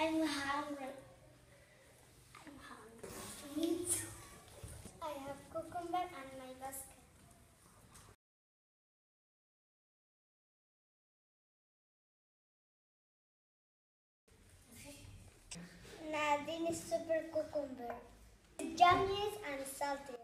I'm hungry. I'm hungry. Me too. I have cucumber and my basket. Nadine is super cucumber. Yummy and salty.